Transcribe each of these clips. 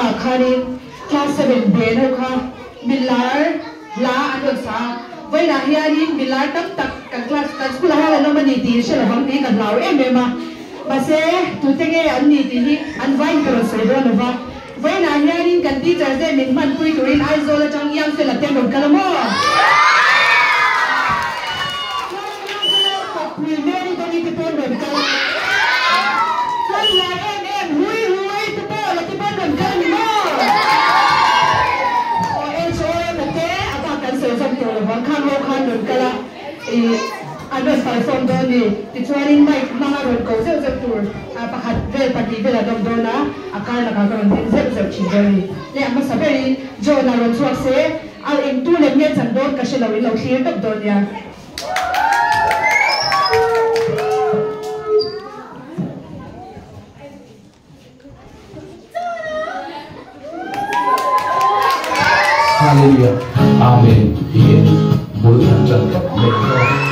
าคารินคลาสเซเว่นเบรนค่ะบิลลาร์ลาอันดับสามวัยรายารินบิลลาร์ตั้งตักกันคลาสตั้งสกุลฮาแล้วมันนี่ดีเชื่อหรือเปล่านี่กันเราเอ็มเอ็มอ่ะมาเซ่ตุ้งเงี้ยอันนี้ดีอันวัยกระสุนด้วยนะว่าวัยรายารินกันที่จะเซ่เหม็นมันคุยตัวเองไอโซลจังยังเซ่ละเต็มหมดกันแล้วมั้ง a vaca se usa que o van kan lo kan não kala e ano sai from do ni ti chuanin mai mga ron ko se se tur a pakhat vel pati vel adom do na a kar na ka ron din se se chi do ni le ama saberi jo na ron se al em tu le nge chan do ka se lo lo clear tok do ya Hallelujah. 아멘. 이게 모든 남자입니다.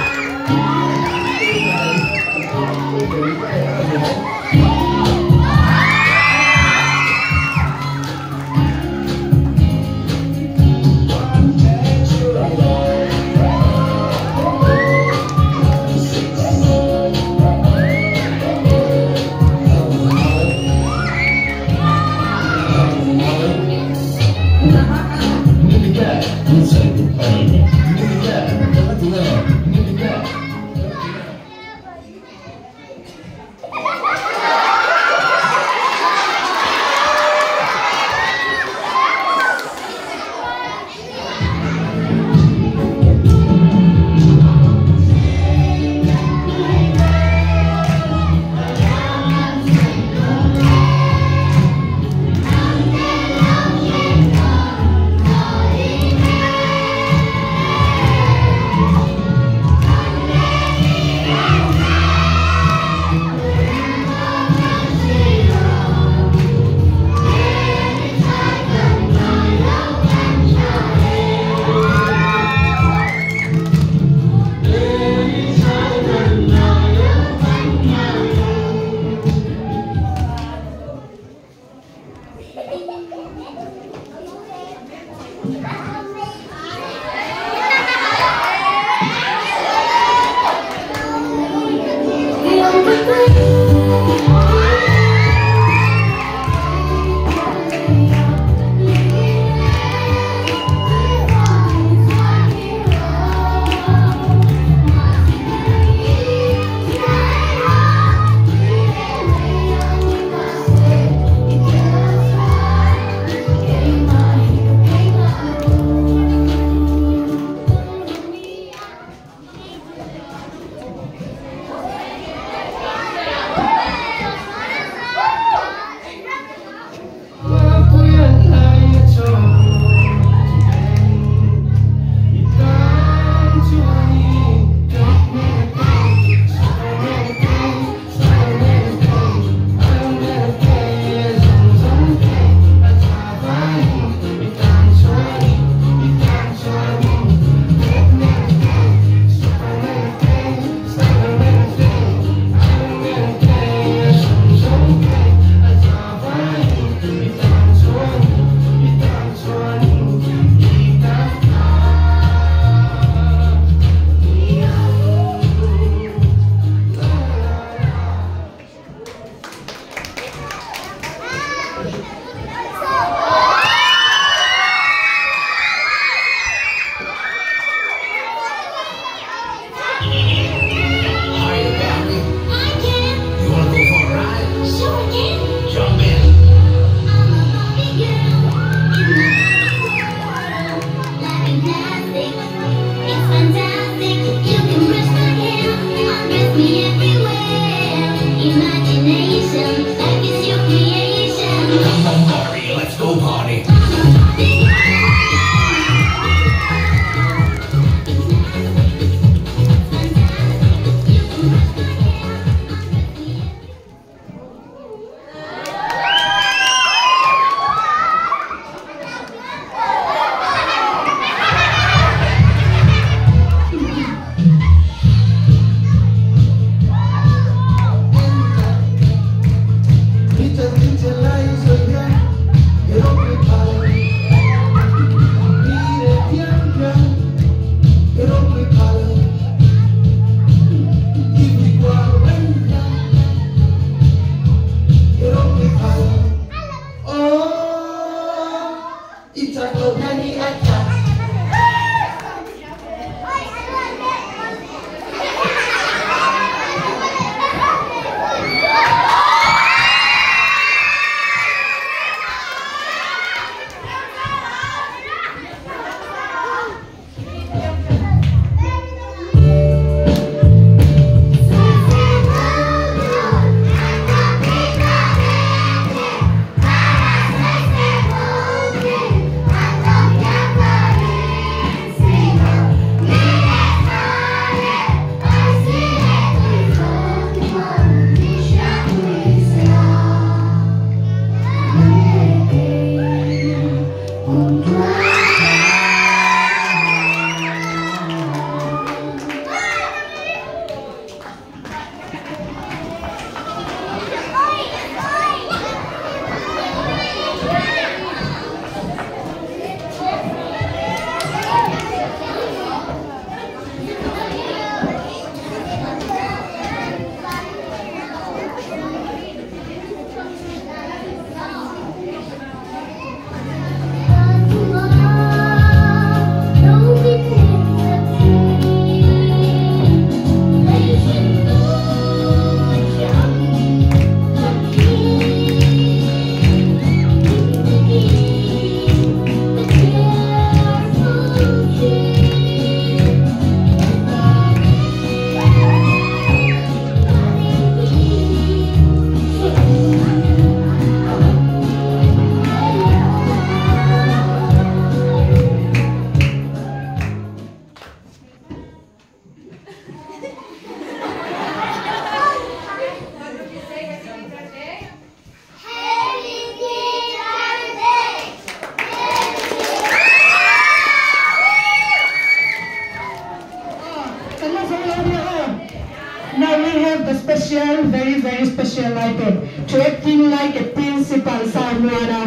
The special, very, very special item. To acting like a principal, Samwana.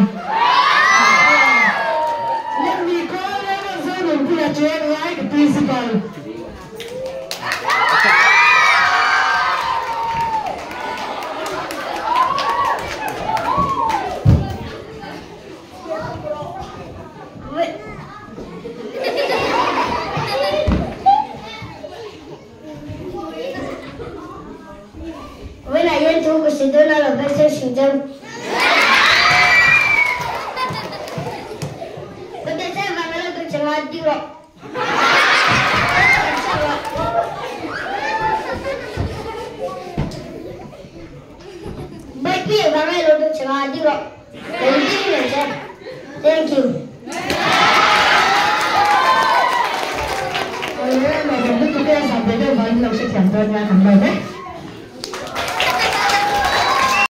Let me call Amazon and put a chair like a principal. Este truco se dona a los versos sin deuda. Contestar Manolo con chaval digo. Voy pide Manolo con chaval digo. Thank you. Mình là biết chúng ta sắp đến đây với nhiều sự cảm ơn nha, cảm ơn đấy.